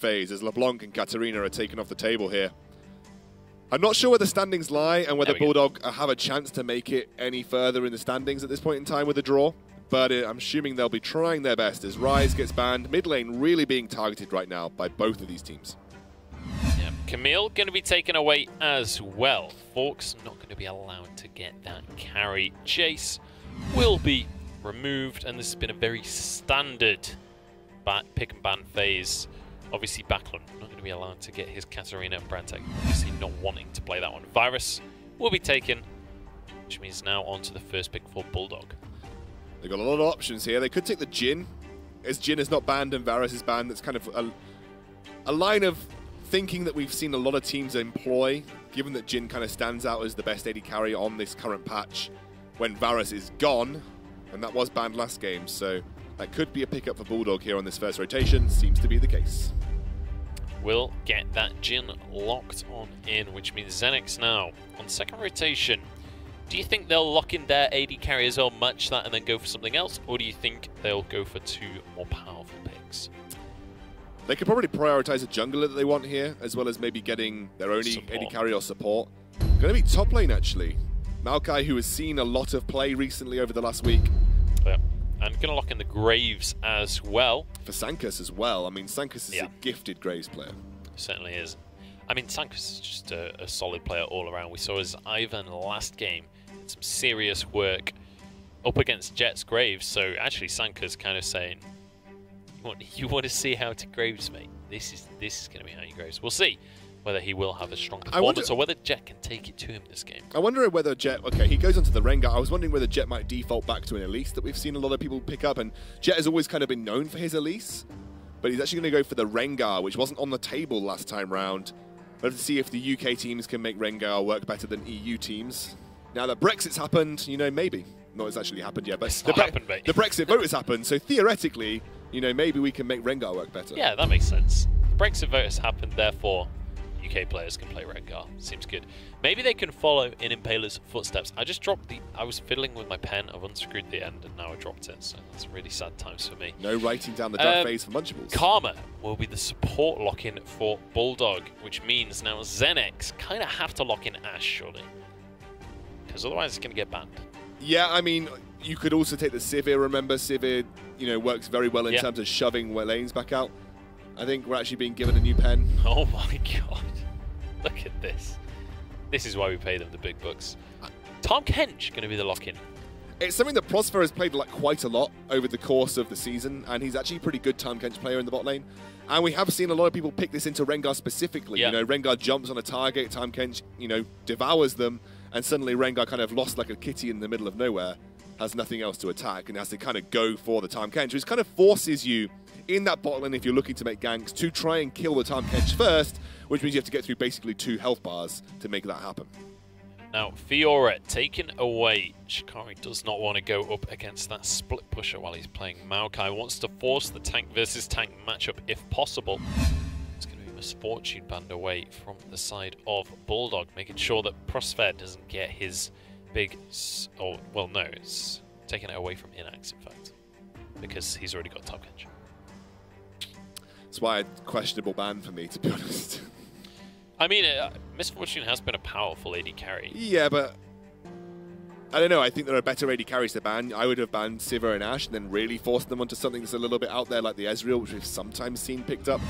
phase as LeBlanc and Katarina are taken off the table here. I'm not sure where the standings lie and whether Bulldog go. have a chance to make it any further in the standings at this point in time with a draw, but uh, I'm assuming they'll be trying their best as Ryze gets banned. Mid lane really being targeted right now by both of these teams. Yeah, Camille going to be taken away as well. Forks not going to be allowed to get that carry. Jayce will be removed, and this has been a very standard pick and ban phase. Obviously, Backlund not going to be allowed to get his Katarina and Bradtech. Obviously, not wanting to play that one. Varus will be taken, which means now on to the first pick for Bulldog. They've got a lot of options here. They could take the Jhin, as Jhin is not banned and Varus is banned. That's kind of a, a line of thinking that we've seen a lot of teams employ, given that Jhin kind of stands out as the best AD carry on this current patch when Varus is gone, and that was banned last game, so that could be a pickup for Bulldog here on this first rotation. Seems to be the case. We'll get that Jhin locked on in, which means Xenix now on second rotation. Do you think they'll lock in their AD carry as well, match that, and then go for something else? Or do you think they'll go for two more powerful picks? They could probably prioritize a jungler that they want here, as well as maybe getting their own support. AD carry or support. Going to be top lane, actually. Maokai, who has seen a lot of play recently over the last week. Yeah. And going to lock in the Graves as well. For Sankus as well. I mean, Sankus is yeah. a gifted Graves player. Certainly is. I mean, Sankus is just a, a, solid player all around. We saw his Ivern last game. Some serious work up against Jets Graves. So actually, Sankas kind of saying, you want, you want to see how to Graves, mate? This is this is going to be how you Graves. We'll see whether he will have a strong performance or whether Jet can take it to him this game. I wonder whether Jet, okay, he goes onto the Rengar. I was wondering whether Jet might default back to an Elise that we've seen a lot of people pick up, and Jet has always kind of been known for his Elise, but he's actually going to go for the Rengar, which wasn't on the table last time round. Let's see if the UK teams can make Rengar work better than EU teams. Now that Brexit's happened, you know, maybe. Not it's actually happened yet, but the, happened, the Brexit vote has happened, so theoretically, you know, maybe we can make Rengar work better. Yeah, that makes sense. The Brexit vote has happened, therefore UK players can play Rengar. Seems good. Maybe they can follow in Impaler's footsteps. I just dropped the... I was fiddling with my pen. I've unscrewed the end and now I dropped it. So that's really sad times for me. No writing down the dark um, phase for Munchables. Karma will be the support lock-in for Bulldog, which means now Xenix kind of have to lock in Ashe, surely. Because otherwise it's going to get banned. Yeah, I mean, you could also take the Sivir, remember? Sivir, you know, works very well in terms of shoving lanes back out. I think we're actually being given a new pen. Oh my god. Look at this. This is why we pay them the big bucks. Tahm Kench going to be the lock-in. It's something that Prosper has played like quite a lot over the course of the season, and he's actually a pretty good Tahm Kench player in the bot lane. And we have seen a lot of people pick this into Rengar specifically. You know, Rengar jumps on a target, Tahm Kench, you know, devours them, and suddenly Rengar kind of lost like a kitty in the middle of nowhere, has nothing else to attack, and has to kind of go for the Tahm Kench, which kind of forces you in that bot lane if you're looking to make ganks to try and kill the Tahm Kench first, which means you have to get through basically two health bars to make that happen. Now, Fiora taken away. Shikari does not want to go up against that split pusher while he's playing Maokai. Wants to force the tank versus tank matchup if possible. It's going to be Miss Fortune banned away from the side of Bulldog, making sure that Prosper doesn't get his big... Oh, well, no, it's taking it away from Inax, in fact, because he's already got top catch. That's why a questionable ban for me, to be honest. I mean, uh, Miss Fortune has been a powerful AD carry. Yeah, but I don't know. I think there are better AD carries to ban. I would have banned Sivir and Ashe and then really forced them onto something that's a little bit out there like the Ezreal, which we've sometimes seen picked up.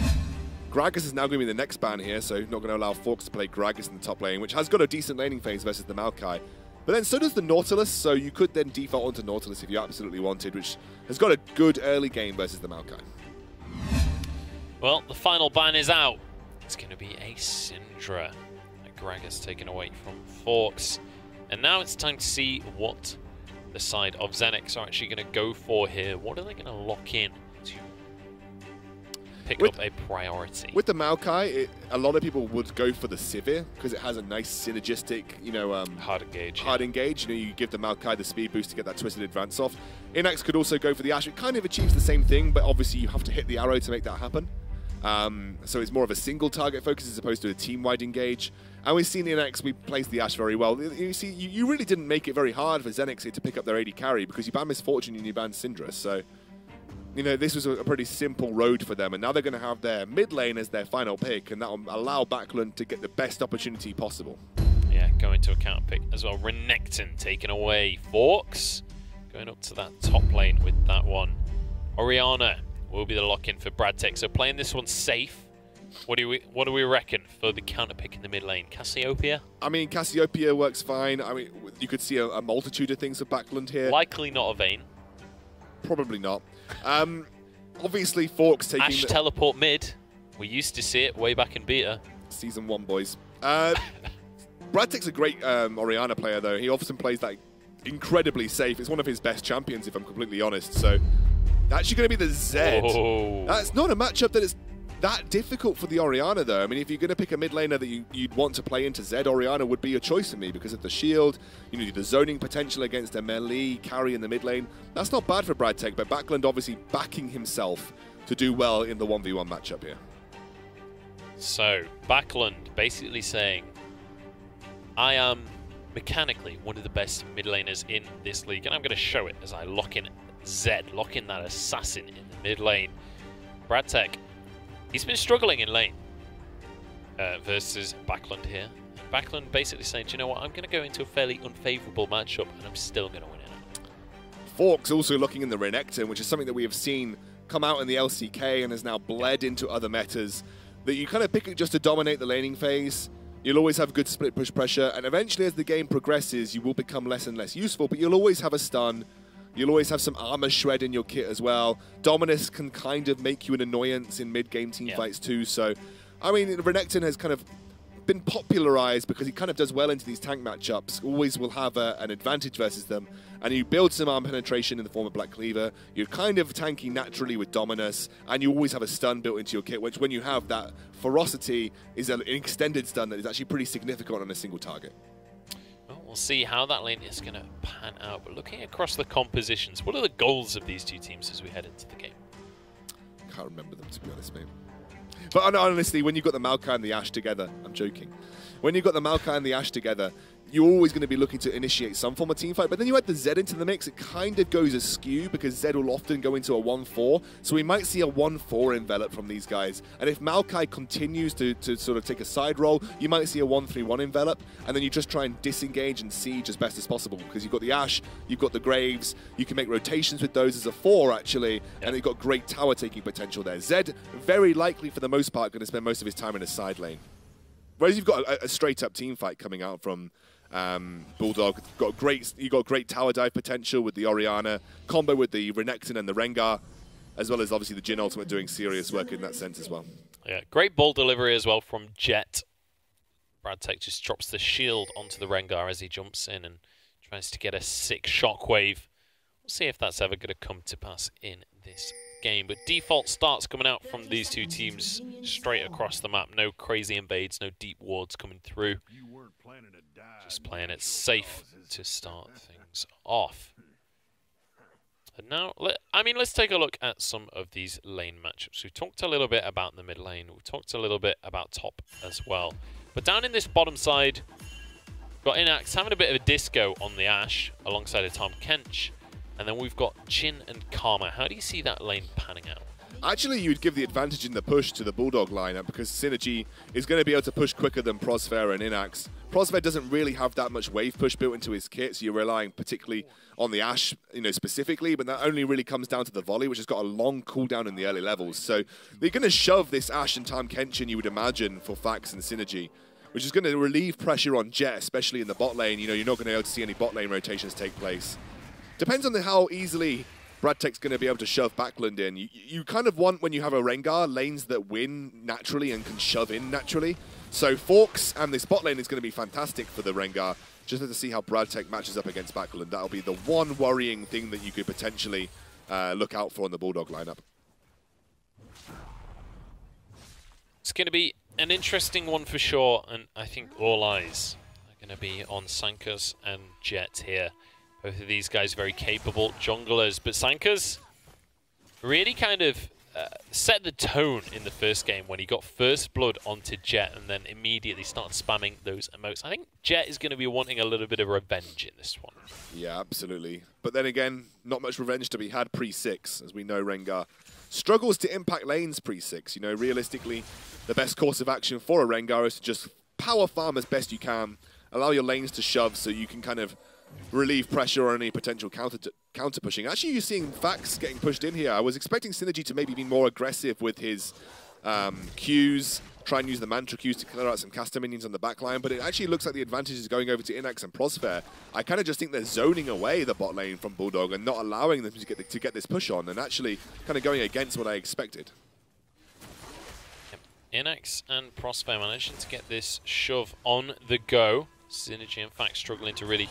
Gragas is now going to be the next ban here, so not going to allow Forks to play Gragas in the top lane, which has got a decent laning phase versus the Maokai. But then so does the Nautilus, so you could then default onto Nautilus if you absolutely wanted, which has got a good early game versus the Maokai. Well, the final ban is out. It's going to be a Syndra. Gragas taken away from Forks. And now it's time to see what the side of Xenix are actually going to go for here. What are they going to lock in pick with, up a priority? With the Maokai, it, a lot of people would go for the Sivir because it has a nice synergistic, you know, um, hard engage. Hard yeah. engage. You know, you give the Maokai the speed boost to get that twisted advance off. Inax could also go for the Ashe. It kind of achieves the same thing, but obviously you have to hit the arrow to make that happen. Um, so it's more of a single target focus as opposed to a team-wide engage. And we've seen in X, we placed the Ashe very well. You see, you, you, really didn't make it very hard for Xenix to pick up their AD carry because you banned Miss Fortune and you banned Syndra. So you know, this was a, pretty simple road for them, and now they're going to have their mid lane as their final pick, and that will allow Backlund to get the best opportunity possible. Yeah, going to a counter pick as well. Renekton taking away Forks, going up to that top lane with that one. Orianna will be the lock-in for Bradtech, so playing this one safe. What do we what do we reckon for the counter pick in the mid lane? Cassiopeia? I mean, Cassiopeia works fine. I mean, you could see a, a multitude of things for Backlund here. Likely not a Vayne. Probably not. Um, obviously, Forks taking... Ashe teleport mid. We used to see it way back in beta. Season 1, boys. Uh, Bradtech's a great um, Orianna player, though. He often plays that incredibly safe. It's one of his best champions, if I'm completely honest. So, actually going to be the Zed. Oh. That's not a matchup that is that difficult for the Orianna, though. I mean, if you're going to pick a mid laner that you, would want to play into Zed, Orianna would be a choice for me because of the shield, you know, the zoning potential against a melee carry in the mid lane. That's not bad for Bradtech, but Backlund obviously backing himself to do well in the 1v1 matchup here. So, Backlund basically saying, I am mechanically one of the best mid laners in this league, and I'm going to show it as I lock in Zed, lock in that assassin in the mid lane. Bradtech He's been struggling in lane uh, versus Backlund here. Backlund basically saying, do you know what, I'm going to go into a fairly unfavourable matchup and I'm still going to win it. Forks also looking in the Renekton, which is something that we have seen come out in the LCK and has now bled into other metas. That you kind of pick it just to dominate the laning phase. You'll always have good split push pressure, and eventually as the game progresses, you will become less and less useful, but you'll always have a stun, You'll always have some armor shred in your kit as well. Dominus can kind of make you an annoyance in mid-game team fights too. So, I mean, Renekton has kind of been popularized because he kind of does well into these tank matchups. Always will have a, an advantage versus them. And you build some arm penetration in the form of Black Cleaver. You're kind of tanky naturally with Dominus, and you always have a stun built into your kit, which when you have that ferocity is an extended stun that is actually pretty significant on a single target. We'll see how that lane is going to pan out. But looking across the compositions, what are the goals of these two teams as we head into the game? Can't remember them, to be honest, mate. But honestly, when you've got the Maokai and the Ashe together, I'm joking. When you've got the Maokai and the Ashe together, you're always going to be looking to initiate some form of team fight. But then you add the Zed into the mix, it kind of goes askew because Zed will often go into a 1-4. So we might see a 1-4 envelop from these guys. And if Maokai continues to, to sort of take a side role, you might see a 1-3-1 envelop. And then you just try and disengage and siege as best as possible because you've got the Ashe, you've got the Graves, you can make rotations with those as a 4 actually, and you've got great tower taking potential there. Zed, very likely for the most part, going to spend most of his time in a side lane. Whereas you've got a, a straight up team fight coming out from um, Bulldog got great. You got great tower dive potential with the Orianna combo with the Renekton and the Rengar, as well as obviously the Jhin ultimate doing serious work in that sense as well. Yeah, great ball delivery as well from Jet. Bradtech just drops the shield onto the Rengar as he jumps in and tries to get a sick shockwave. We'll see if that's ever going to come to pass in this game. But default starts coming out from these two teams straight across the map. No crazy invades, no deep wards coming through. Just playing it safe to start things off. And now, I mean, let's take a look at some of these lane matchups. We talked a little bit about the mid lane. We talked a little bit about top as well. But down in this bottom side, got Inax having a bit of a disco on the Ashe alongside a Tahm Kench. And then we've got Jhin and Karma. How do you see that lane panning out? Actually, you'd give the advantage in the push to the Bulldog lineup because Synergy is going to be able to push quicker than Prosper and Inax. Prosper doesn't really have that much wave push built into his kit, so you're relying particularly on the Ashe, you know, specifically, but that only really comes down to the volley, which has got a long cooldown in the early levels. So they're going to shove this Ashe and Tahm Kenshin, you would imagine, for Fax and Synergy which is going to relieve pressure on Jet, especially in the bot lane. You know, you're not going to be able to see any bot lane rotations take place. Depends on the, how easily Bradtech's going to be able to shove Backlund in. You, you kind of want, when you have a Rengar, lanes that win naturally and can shove in naturally. So Forks and this bot lane is going to be fantastic for the Rengar. Just have to see how Bradtech matches up against Backlund. That'll be the one worrying thing that you could potentially uh, look out for in the Bulldog lineup. It's going to be an interesting one for sure, and I think all eyes are going to be on Sankas and Jet here. Both of these guys very capable junglers, but Sankas really kind of uh, set the tone in the first game when he got first blood onto Jet and then immediately started spamming those emotes. I think Jet is going to be wanting a little bit of revenge in this one. Yeah, absolutely. But then again, not much revenge to be had pre-6. As we know, Rengar struggles to impact lanes pre-6. You know, realistically, the best course of action for a Rengar is to just power farm as best you can, allow your lanes to shove so you can kind of relieve pressure on any potential counter counter pushing. Actually, you're seeing Fax getting pushed in here. I was expecting Synergy to maybe be more aggressive with his um, Qs, try and use the Mantra Qs to clear out some caster minions on the backline, but it actually looks like the advantage is going over to Inax and Prosper. I kind of just think they're zoning away the bot lane from Bulldog and not allowing them to get, the, to get this push on, and actually kind of going against what I expected. Inax and Prosper managing to get this shove on the go. Synergy, in fact, struggling to really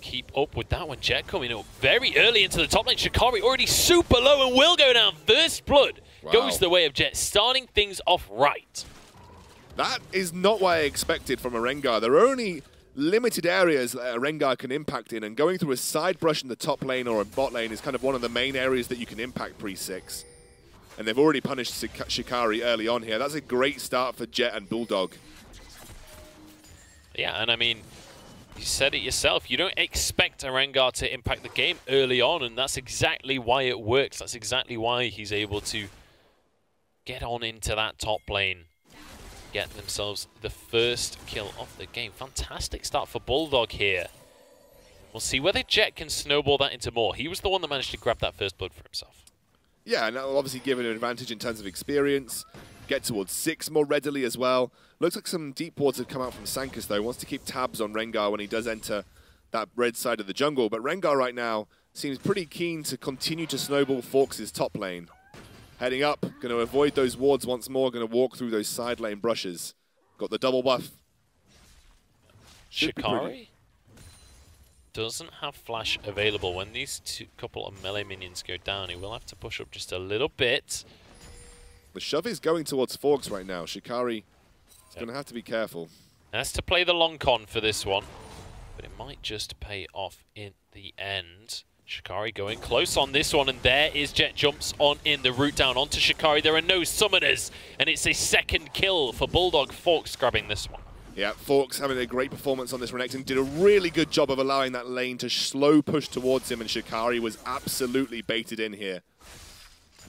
keep up with that one. Jet coming up very early into the top lane. Shikari already super low and will go down. First blood wow. goes the way of Jet, starting things off right. That is not what I expected from a Rengar. There are only limited areas that a Rengar can impact in, and going through a side brush in the top lane or a bot lane is kind of one of the main areas that you can impact pre-6. And they've already punished Shikari early on here. That's a great start for Jet and Bulldog. Yeah, and I mean, you said it yourself. You don't expect a Rengar to impact the game early on, and that's exactly why it works. That's exactly why he's able to get on into that top lane. Get themselves the first kill of the game. Fantastic start for Bulldog here. We'll see whether Jet can snowball that into more. He was the one that managed to grab that first blood for himself. Yeah, and that'll obviously give an advantage in terms of experience get towards six more readily as well. Looks like some deep wards have come out from Sankus though. Wants to keep tabs on Rengar when he does enter that red side of the jungle. But Rengar right now seems pretty keen to continue to snowball Forks' top lane. Heading up, going to avoid those wards once more, going to walk through those side lane brushes. Got the double buff. Shikari doesn't have flash available. When these two couple of melee minions go down, he will have to push up just a little bit. The shove is going towards Forks right now. Shikari is yep. going to have to be careful. Has to play the long con for this one, but it might just pay off in the end. Shikari going close on this one, and there is Jet jumps on in the root down onto Shikari. There are no summoners, and it's a second kill for Bulldog. Forks grabbing this one. Yeah, Forks having a great performance on this Renekton. Did a really good job of allowing that lane to slow push towards him, and Shikari was absolutely baited in here.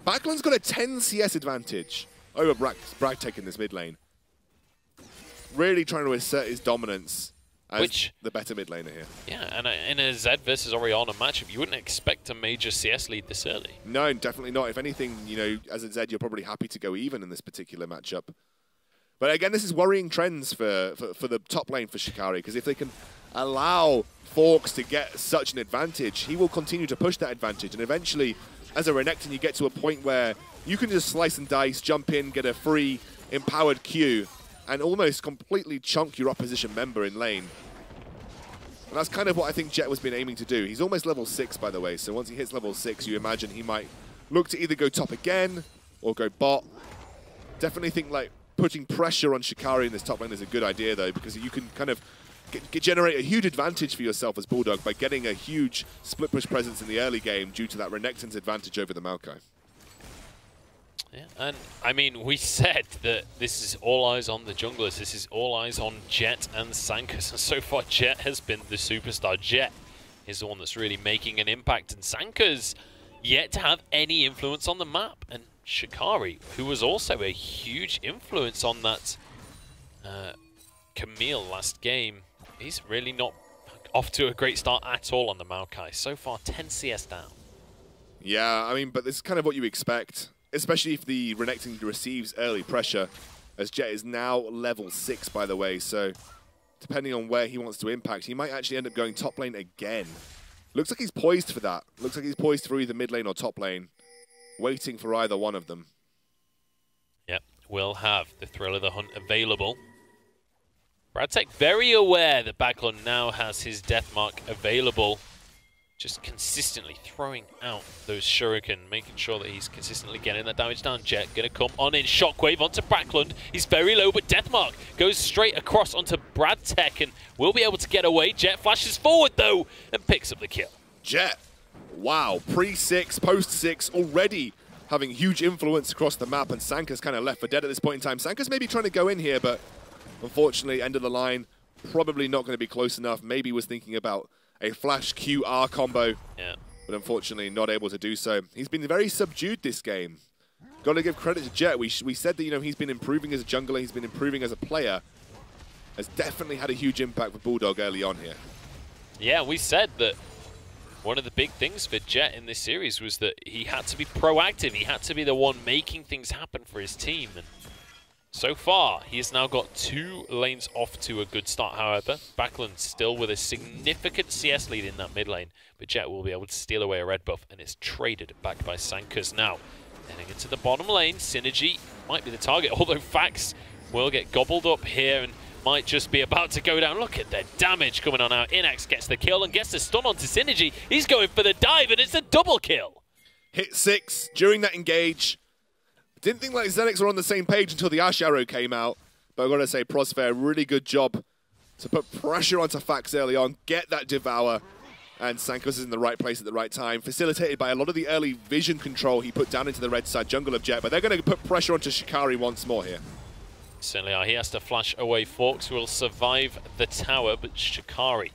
Backlund's got a 10 CS advantage over Brag, Brag taking this mid lane. Really trying to assert his dominance as Which, the better mid laner here. Yeah, and uh, in a Zed versus Orianna matchup, you wouldn't expect a major CS lead this early. No, definitely not. If anything, you know, as a Zed, you're probably happy to go even in this particular matchup. But again, this is worrying trends for, for, for the top lane for Shikari, because if they can allow Forks to get such an advantage, he will continue to push that advantage, and eventually as a Renekton, you get to a point where you can just slice and dice, jump in, get a free empowered Q, and almost completely chunk your opposition member in lane. And that's kind of what I think Jet was been aiming to do. He's almost level 6, by the way, so once he hits level 6, you imagine he might look to either go top again or go bot. Definitely think like putting pressure on Shikari in this top lane is a good idea, though, because you can kind of generate a huge advantage for yourself as Bulldog by getting a huge split push presence in the early game due to that Renekton's advantage over the Maokai. Yeah, and I mean, we said that this is all eyes on the junglers. This is all eyes on Jet and Sankas, and so far Jet has been the superstar. Jet is the one that's really making an impact, and Sankas yet to have any influence on the map. And Shikari, who was also a huge influence on that uh, Camille last game, he's really not off to a great start at all on the Maokai. So far, 10 CS down. Yeah, I mean, but this is kind of what you expect, especially if the Renekton receives early pressure, as Jet is now level 6, by the way, so depending on where he wants to impact, he might actually end up going top lane again. Looks like he's poised for that. Looks like he's poised for either mid lane or top lane, waiting for either one of them. Yep, we'll have the Thrill of the Hunt available Bradtech very aware that Backlund now has his death mark available. Just consistently throwing out those shuriken, making sure that he's consistently getting that damage down. Jet gonna come on in, shockwave onto Backlund. He's very low, but Deathmark goes straight across onto Bradtech and will be able to get away. Jet flashes forward though and picks up the kill. Jet, wow, pre-6, post-6, already having huge influence across the map, and Sanka's kind of left for dead at this point in time. Sanka's maybe trying to go in here, but unfortunately, end of the line, probably not going to be close enough. Maybe was thinking about a flash QR combo, yeah. but unfortunately not able to do so. He's been very subdued this game. Got to give credit to Jet. We, we said that you know he's been improving as a jungler, he's been improving as a player. Has definitely had a huge impact for Bulldog early on here. Yeah, we said that one of the big things for Jet in this series was that he had to be proactive. He had to be the one making things happen for his team. And so far, he has now got two lanes off to a good start, however. Backlund still with a significant CS lead in that mid lane, but Jet will be able to steal away a red buff, and it's traded back by Sankas now. Heading into the bottom lane, Synergy might be the target, although Fax will get gobbled up here, and might just be about to go down. Look at the damage coming on out. Inax gets the kill and gets the stun onto Synergy. He's going for the dive, and it's a double kill. Hit six during that engage. Didn't think like Xenix were on the same page until the Ashe Arrow came out. But I've got to say, Prosper, really good job to put pressure onto Fax early on, get that Devour, and Sankos is in the right place at the right time, facilitated by a lot of the early vision control he put down into the red side jungle of Jet, but they're going to put pressure onto Shikari once more here. Certainly are. He has to flash away Forks, will survive the tower, but Shikari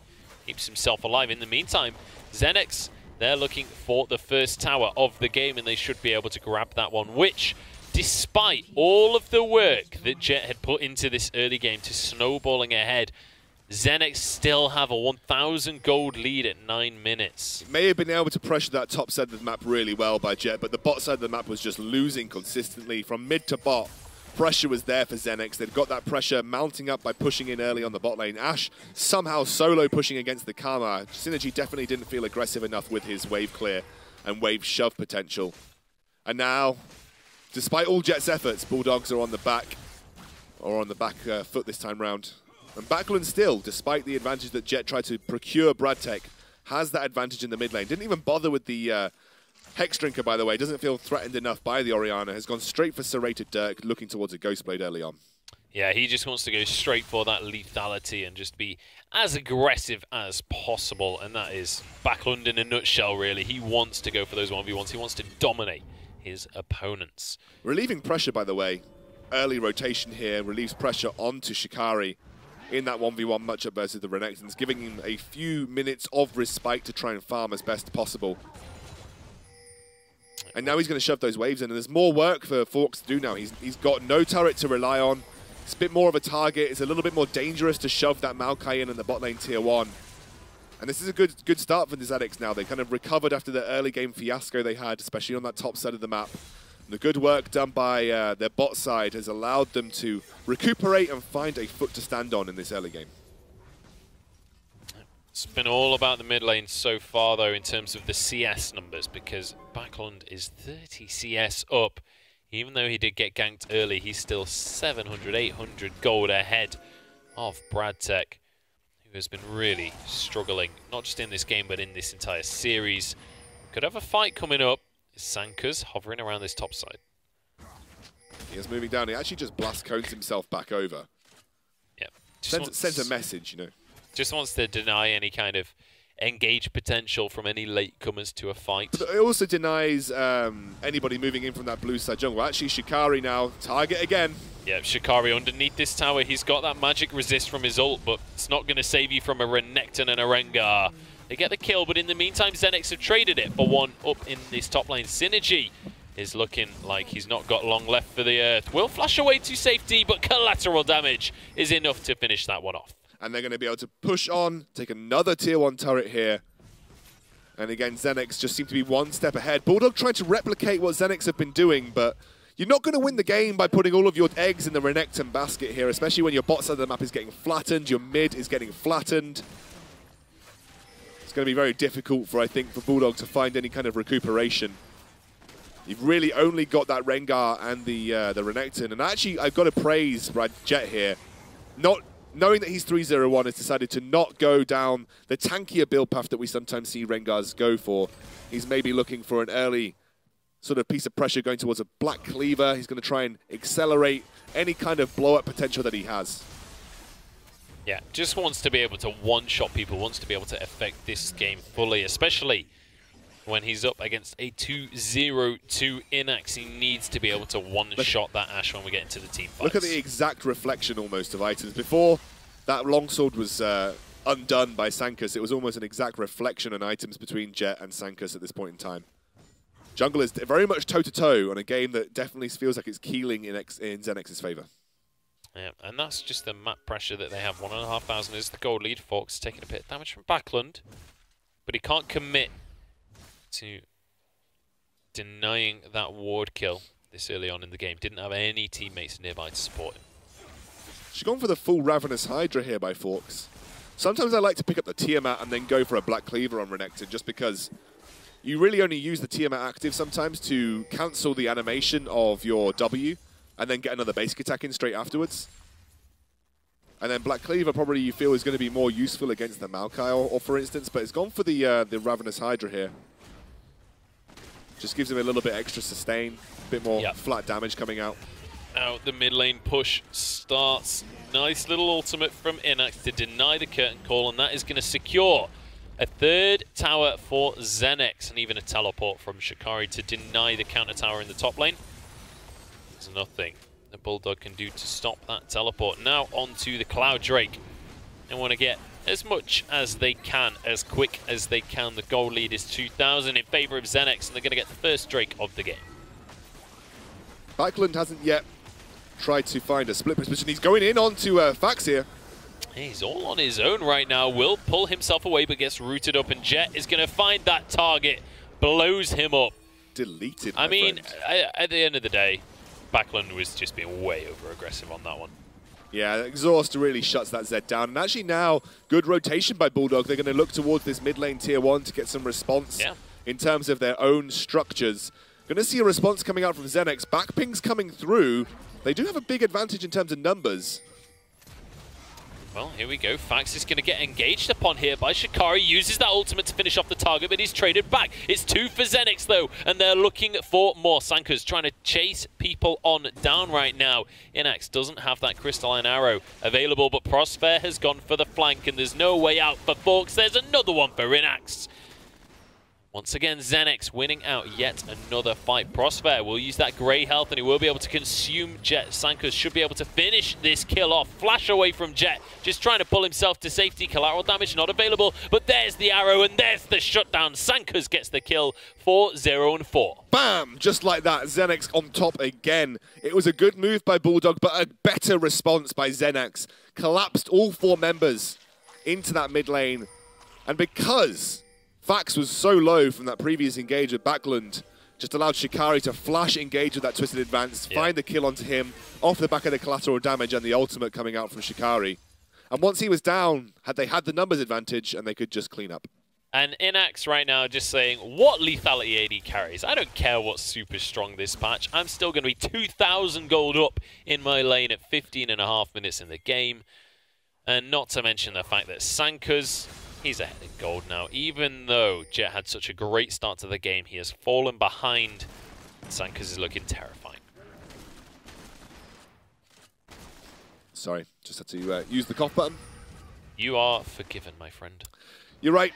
keeps himself alive. In the meantime, Xenix, they're looking for the first tower of the game, and they should be able to grab that one, which, despite all of the work that Jet had put into this early game to snowballing ahead, Xenix still have a 1,000 gold lead at 9 minutes. May have been able to pressure that top side of the map really well by Jet, but the bot side of the map was just losing consistently from mid to bot pressure was there for Xenix. They'd got that pressure mounting up by pushing in early on the bot lane. Ashe somehow solo pushing against the Karma. Synergy definitely didn't feel aggressive enough with his wave clear and wave shove potential. And now, despite all Jet's efforts, Bulldogs are on the back, or on the back uh, foot this time round. And Backlund still, despite the advantage that Jet tried to procure Bradtech, has that advantage in the mid lane. Didn't even bother with the uh, Hex Drinker, by the way, doesn't feel threatened enough by the Orianna, has gone straight for Serrated Dirk, looking towards a Ghostblade early on. Yeah, he just wants to go straight for that lethality and just be as aggressive as possible, and that is Backlund in a nutshell, really. He wants to go for those 1v1s. He wants to dominate his opponents. Relieving pressure, by the way. Early rotation here relieves pressure onto Shikari in that 1v1 matchup versus the Renekton's, giving him a few minutes of respite to try and farm as best possible. And now he's going to shove those waves in. And there's more work for Forks to do now. He's, he's got no turret to rely on. It's a bit more of a target. It's a little bit more dangerous to shove that Maokai in in the bot lane tier 1. And this is a good good start for the Zedix now. They kind of recovered after the early game fiasco they had, especially on that top side of the map. And the good work done by uh, their bot side has allowed them to recuperate and find a foot to stand on in this early game. It's been all about the mid lane so far, though, in terms of the CS numbers, because Backlund is 30 CS up. Even though he did get ganked early, he's still 700, 800 gold ahead of Bradtech, who has been really struggling, not just in this game, but in this entire series. Could have a fight coming up. Sanka's hovering around this top side. He is moving down. He actually just blast cones himself back over. Yeah. Sends, sends a message, you know. Just wants to deny any kind of engage potential from any latecomers to a fight. But it also denies um, anybody moving in from that blue side jungle. Actually, Shikari now, target again. Yeah, Shikari underneath this tower. He's got that magic resist from his ult, but it's not going to save you from a Renekton and a Rengar. They get the kill, but in the meantime, Xenix have traded it for one up in this top lane. Synergy is looking like he's not got long left for the Earth. Will flash away to safety, but collateral damage is enough to finish that one off and they're going to be able to push on, take another tier 1 turret here. And again, Xenix just seem to be one step ahead. Bulldog trying to replicate what Xenix have been doing, but you're not going to win the game by putting all of your eggs in the Renekton basket here, especially when your bot side of the map is getting flattened, your mid is getting flattened. It's going to be very difficult for, I think, for Bulldog to find any kind of recuperation. You've really only got that Rengar and the uh, the Renekton. And actually, I've got to praise Brad Jett here. Not knowing that he's 3-0-1, has decided to not go down the tankier build path that we sometimes see Rengars go for. He's maybe looking for an early sort of piece of pressure going towards a Black Cleaver. He's going to try and accelerate any kind of blow-up potential that he has. Yeah, just wants to be able to one-shot people, wants to be able to affect this game fully, especially when he's up against a 2-0 to Inax. He needs to be able to one-shot that Ashe when we get into the team fights. Look at the exact reflection almost of items. Before that longsword was uh, undone by Sankus. it was almost an exact reflection on items between Jet and Sankus at this point in time. Jungle is very much toe-to-toe -to -toe on a game that definitely feels like it's keeling in, X, in Xenex's favor. Yeah, and that's just the map pressure that they have. One and a half thousand is the gold lead. Forks taking a bit of damage from Backlund, but he can't commit to denying that ward kill this early on in the game. Didn't have any teammates nearby to support him. She's gone for the full Ravenous Hydra here by Forks. Sometimes I like to pick up the Tiamat and then go for a Black Cleaver on Renekton just because you really only use the Tiamat active sometimes to cancel the animation of your W and then get another basic attack in straight afterwards. And then Black Cleaver probably you feel is going to be more useful against the Maokai, or, or for instance, but it's gone for the uh, the Ravenous Hydra here. Just gives him a little bit extra sustain, a bit more yep. flat damage coming out. Now the mid lane push starts. Nice little ultimate from Inax to deny the curtain call, and that is going to secure a third tower for Xenex, and even a teleport from Shikari to deny the counter tower in the top lane. There's nothing the Bulldog can do to stop that teleport. Now onto the Cloud Drake. They want to get as much as they can, as quick as they can. The goal lead is 2,000 in favor of Xenex, and they're going to get the first Drake of the game. Backlund hasn't yet tried to find a split position. He's going in onto uh, Fax here. He's all on his own right now. Will pull himself away, but gets rooted up, and Jet is going to find that target, blows him up. Deleted, I mean, at the end of the day, Backlund was just being way over aggressive on that one. Yeah, Exhaust really shuts that Zed down. And actually now, good rotation by Bulldog. They're going to look towards this mid lane tier 1 to get some response yeah. in terms of their own structures. Going to see a response coming out from Xenex. Backping's coming through. They do have a big advantage in terms of numbers. Well, here we go. Fax is going to get engaged upon here by Shikari. Uses that ultimate to finish off the target, but he's traded back. It's two for Xenex, though, and they're looking for more. Sanka's trying to chase people on down right now. Inax doesn't have that crystalline arrow available, but Prosper has gone for the flank, and there's no way out for Forks. There's another one for Inax. Once again, Xenex winning out yet another fight. Prosper will use that grey health and he will be able to consume Jet. Sankas should be able to finish this kill off. Flash away from Jet, just trying to pull himself to safety. Collateral damage not available, but there's the arrow and there's the shutdown. Sankas gets the kill for 0 and 4. Bam! Just like that, Xenex on top again. It was a good move by Bulldog, but a better response by Xenex. Collapsed all four members into that mid lane. And because Fax was so low from that previous engage with Backlund, just allowed Shikari to flash engage with that twisted advance, yeah. find the kill onto him, off the back of the collateral damage and the ultimate coming out from Shikari. And once he was down, had they had the numbers advantage, and they could just clean up. And Inax right now just saying, what lethality AD carries? I don't care what's super strong this patch. I'm still going to be 2,000 gold up in my lane at 15 and a half minutes in the game. And not to mention the fact that Sankas He's ahead in gold now. Even though Jet had such a great start to the game, he has fallen behind. Sankas is looking terrifying. Sorry, just had to uh, use the cough button. You are forgiven, my friend. You're right.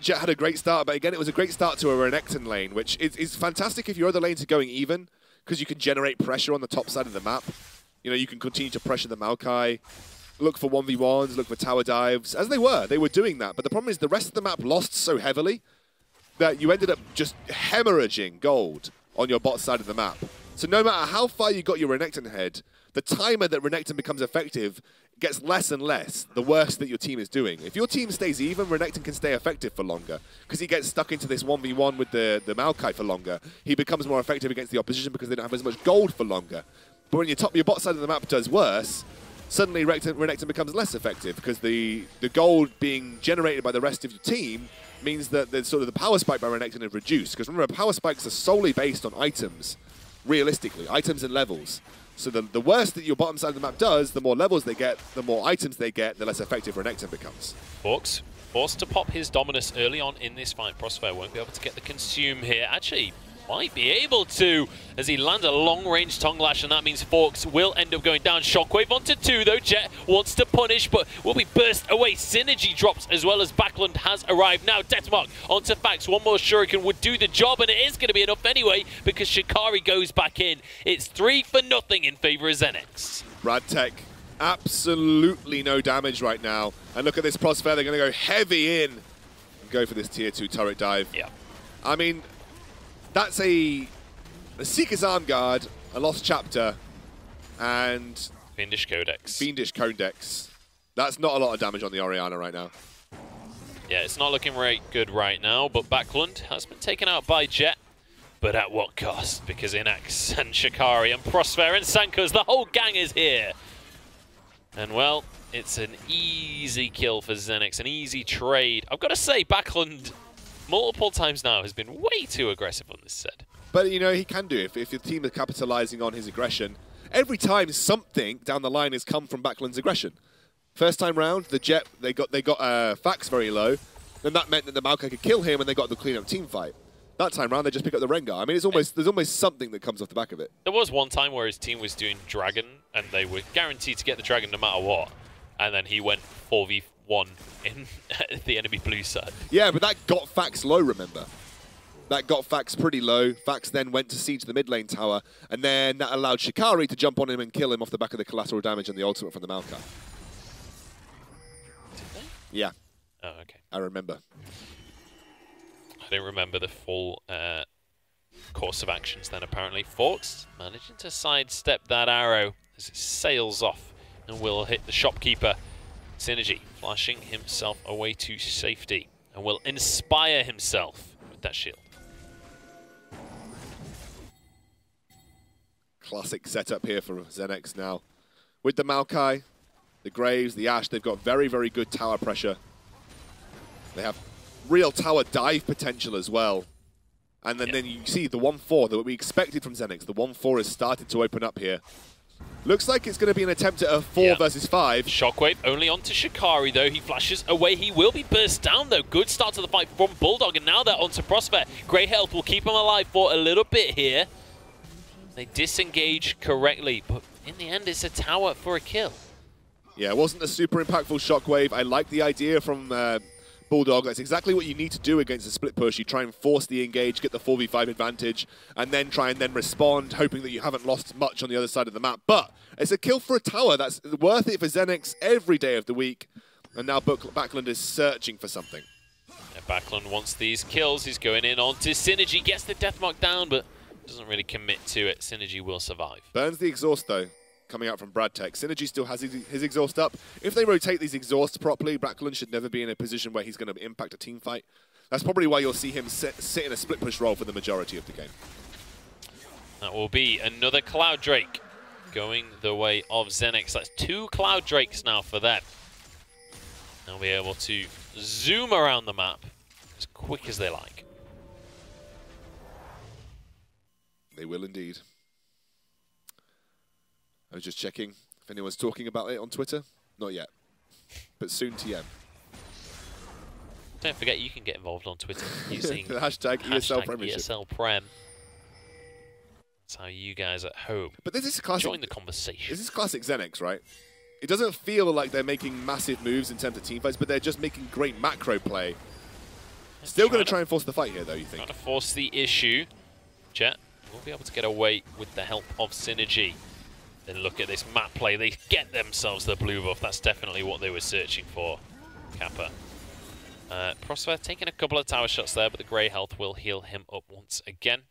Jet had a great start, but again, it was a great start to a Renekton lane, which is, is fantastic if your other lanes are going even, because you can generate pressure on the top side of the map. You know, you can continue to pressure the Maokai look for 1v1s, look for tower dives, as they were. They were doing that. But the problem is the rest of the map lost so heavily that you ended up just hemorrhaging gold on your bot side of the map. So no matter how far you got your Renekton head, the timer that Renekton becomes effective gets less and less the worse that your team is doing. If your team stays even, Renekton can stay effective for longer because he gets stuck into this 1v1 with the, the Maokai for longer. He becomes more effective against the opposition because they don't have as much gold for longer. But when your top your bot side of the map does worse, suddenly Renekton becomes less effective because the, the gold being generated by the rest of your team means that the sort of the power spike by Renekton is reduced. Because remember, power spikes are solely based on items, realistically, items and levels. So the, the worse that your bottom side of the map does, the more levels they get, the more items they get, the less effective Renekton becomes. Forks forced to pop his Dominus early on in this fight. Prosper won't be able to get the consume here. Actually, might be able to as he lands a long-range tongue lash, and that means Forks will end up going down. Shockwave onto two, though. Jet wants to punish, but will be burst away. Synergy drops as well as Backlund has arrived. Now Deathmark onto Fax. One more Shuriken would do the job, and it is going to be enough anyway because Shikari goes back in. It's three for nothing in favor of Xenix. Bradtech, absolutely no damage right now. And look at this Prosper. They're going to go heavy in and go for this tier 2 turret dive. Yeah. I mean, that's a, a Seeker's Arm Guard, a Lost Chapter, and... Fiendish Codex. Fiendish Codex. That's not a lot of damage on the Orianna right now. Yeah, it's not looking very good right now, but Backlund has been taken out by Jet. But at what cost? Because Inax and Shikari and Prosper and Sankas, the whole gang is here. And well, it's an easy kill for Xenix, an easy trade. I've got to say, Backlund multiple times now has been way too aggressive on this set. But, you know, he can do it if, if the team is capitalizing on his aggression. Every time something down the line has come from Backlund's aggression. First time round, the Jet, they got they got uh, Fax very low, and that meant that the Maokai could kill him and they got the clean-up team fight. That time round, they just pick up the Rengar. I mean, it's almost there's almost something that comes off the back of it. There was one time where his team was doing Dragon, and they were guaranteed to get the Dragon no matter what, and then he went 4v1 in the enemy blue side. Yeah, but that got Fax low, remember? That got Fax pretty low. Fax then went to siege the mid lane tower, and then that allowed Shikari to jump on him and kill him off the back of the collateral damage and the ultimate from the Maokai. Yeah. Oh, okay. I remember. I don't remember the full uh, course of actions then, apparently. Forks managing to sidestep that arrow as it sails off and will hit the shopkeeper. Synergy flashing himself away to safety and will inspire himself with that shield. Classic setup here for Xenix now. With the Maokai, the Graves, the Ashe, they've got very, very good tower pressure. They have real tower dive potential as well. And then, then you see the 1-4 that we expected from Xenix. The 1-4 has started to open up here. Looks like it's going to be an attempt at a 4 yeah. versus 5. Shockwave only onto Shikari, though. He flashes away. He will be burst down, though. Good start to the fight from Bulldog, and now they're onto Prosper. Great health will keep him alive for a little bit here. They disengage correctly, but in the end, it's a tower for a kill. Yeah, it wasn't a super impactful Shockwave. I like the idea from uh, Bulldog. That's exactly what you need to do against a split push. You try and force the engage, get the 4v5 advantage, and then try and then respond, hoping that you haven't lost much on the other side of the map. But it's a kill for a tower. That's worth it for Xenix every day of the week. And now Backlund is searching for something. Yeah, Backlund wants these kills. He's going in onto Synergy, gets the death mark down, but doesn't really commit to it. Synergy will survive. Burns the exhaust, though coming out from Bradtech. Synergy still has his, his, exhaust up. If they rotate these exhausts properly, Backlund should never be in a position where he's going to impact a team fight. That's probably why you'll see him sit, sit in a split push role for the majority of the game. That will be another Cloud Drake going the way of Xenix. That's two Cloud Drakes now for them. They'll be able to zoom around the map as quick as they like. They will indeed. I was just checking if anyone's talking about it on Twitter. Not yet, but soon TM. Don't forget you can get involved on Twitter using the hashtag, hashtag ESL. ESL Prem. That's how you guys at home but this is classic, join the conversation. This is classic Xenix, right? It doesn't feel like they're making massive moves in terms of team fights, but they're just making great macro play. Still going to try and force the fight here, though, you think? Trying to force the issue. Jet will be able to get away with the help of Synergy. Then look at this map play. They get themselves the blue buff. That's definitely what they were searching for, Kappa. Uh, Prosper taking a couple of tower shots there, but the grey health will heal him up once again.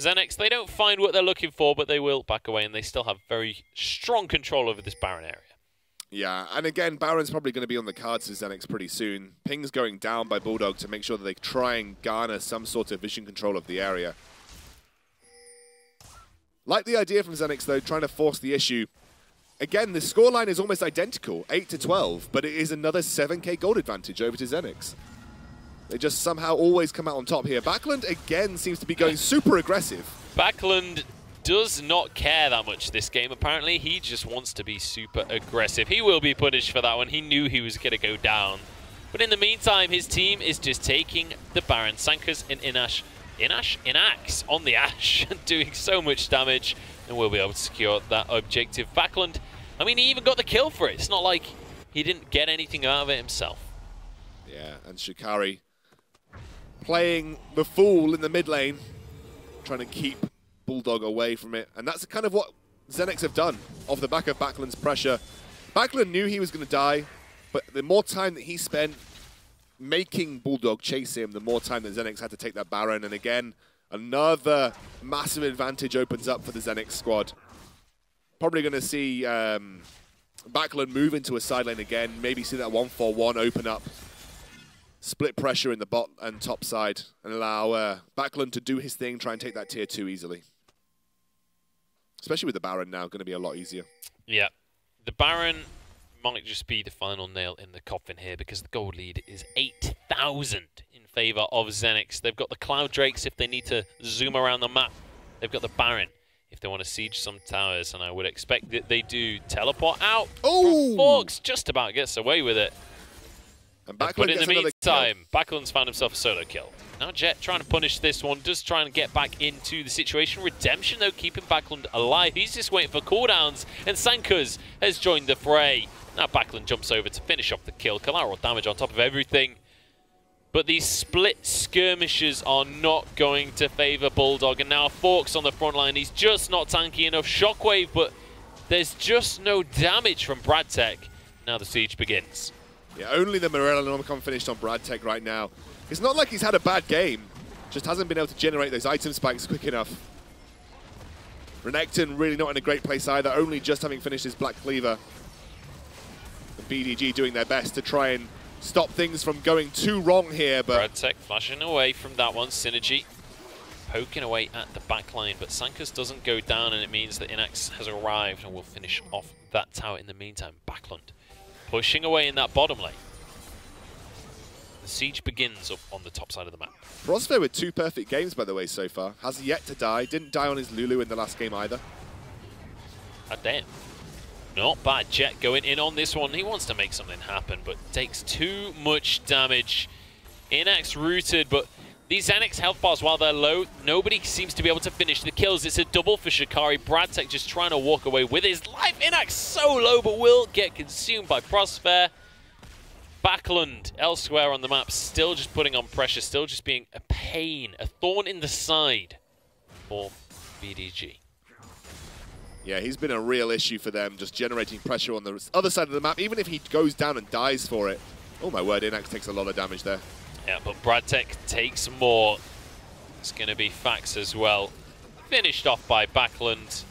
Xenix, they don't find what they're looking for, but they will back away, and they still have very strong control over this Baron area. Yeah, and again, Baron's probably going to be on the cards for Xenix pretty soon. Ping's going down by Bulldog to make sure that they try and garner some sort of vision control of the area. Like the idea from Xenix, though, trying to force the issue. Again, the scoreline is almost identical, 8 to 12, but it is another 7k gold advantage over to Xenix. They just somehow always come out on top here. Backlund, again, seems to be going super aggressive. Backlund does not care that much this game, apparently. He just wants to be super aggressive. He will be punished for that one. He knew he was going to go down. But in the meantime, his team is just taking the Baron. Sankas and Inash Inash, Inax on the Ashe, and doing so much damage, and we'll be able to secure that objective. Backlund, I mean, he even got the kill for it. It's not like he didn't get anything out of it himself. Yeah, and Shikari playing the fool in the mid lane, trying to keep Bulldog away from it. And that's kind of what Xenix have done off the back of Backlund's pressure. Backlund knew he was going to die, but the more time that he spent making Bulldog chase him, the more time that Xenix had to take that Baron. And again, another massive advantage opens up for the Xenix squad. Probably going to see um, Backlund move into a side lane again, maybe see that 1-4-1 open up, split pressure in the bot and top side, and allow uh, Backlund to do his thing, try and take that tier 2 easily. Especially with the Baron now, going to be a lot easier. Yeah. The Baron might just be the final nail in the coffin here because the gold lead is 8,000 in favor of Xenix. They've got the Cloud Drakes if they need to zoom around the map. They've got the Baron if they want to siege some towers, and I would expect that they do teleport out. Oh! Fox just about gets away with it. But in the meantime, Backlund's found himself a solo kill. Now Jet trying to punish this one, does try and get back into the situation. Redemption, though, keeping Backlund alive. He's just waiting for cooldowns, and Sankas has joined the fray. Now Backlund jumps over to finish off the kill. Collateral damage on top of everything. But these split skirmishes are not going to favour Bulldog. And now Forks on the front line. He's just not tanky enough. Shockwave, but there's just no damage from Bradtech. Now the siege begins. Yeah, only the Morellonomicon finished on Bradtech right now. It's not like he's had a bad game. Just hasn't been able to generate those item spikes quick enough. Renekton really not in a great place either, only just having finished his Black Cleaver. The BDG doing their best to try and stop things from going too wrong here. But Bradtech flashing away from that one. Synergy poking away at the back line, but Sankas doesn't go down, and it means that Inax has arrived and will finish off that tower in the meantime. Backlund pushing away in that bottom lane. The siege begins up on the top side of the map. Prosper with two perfect games, by the way, so far. Has yet to die. Didn't die on his Lulu in the last game either. Damn. Not bad. Jet going in on this one. He wants to make something happen, but takes too much damage. Inax rooted, but these Xenix health bars, while they're low, nobody seems to be able to finish the kills. It's a double for Shikari. Bradtech just trying to walk away with his life. Inax so low, but will get consumed by Prosper. Backlund elsewhere on the map, still just putting on pressure, still just being a pain, a thorn in the side for BDG. Yeah, he's been a real issue for them, just generating pressure on the other side of the map, even if he goes down and dies for it. Oh my word, Inax takes a lot of damage there. Yeah, but Bradtech takes more. It's going to be Fax as well. Finished off by Backlund.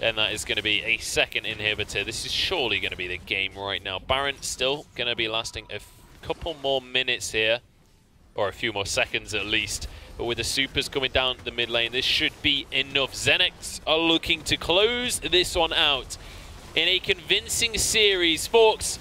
And that is going to be a second inhibitor. This is surely going to be the game right now. Baron still going to be lasting a couple more minutes here. Or a few more seconds at least. But with the supers coming down the mid lane, this should be enough. Xenix are looking to close this one out in a convincing series. Forks,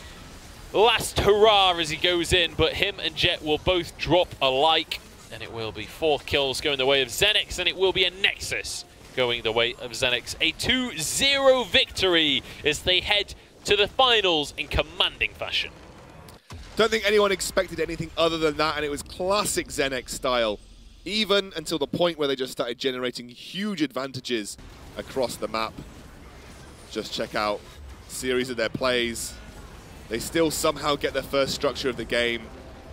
last hurrah as he goes in, but him and Jet will both drop alike. And it will be four kills going the way of Xenix, and it will be a Nexus going the way of Xenix. A 2-0 victory as they head to the finals in commanding fashion. Don't think anyone expected anything other than that, and it was classic Xenix style. Even until the point where they just started generating huge advantages across the map. Just check out series of their plays. They still somehow get their first structure of the game.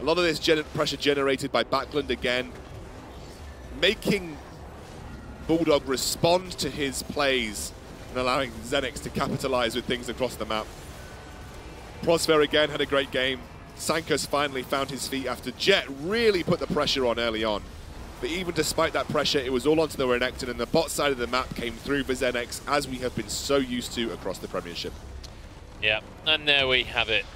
A lot of this gen pressure generated by Backlund again, making Bulldog respond to his plays and allowing Xenix to capitalize with things across the map. Prosper again had a great game. Sankas finally found his feet after Jet really put the pressure on early on. But even despite that pressure, it was all onto the Renekton and the bot side of the map came through for Xenix as we have been so used to across the Premiership. Yeah, and there we have it.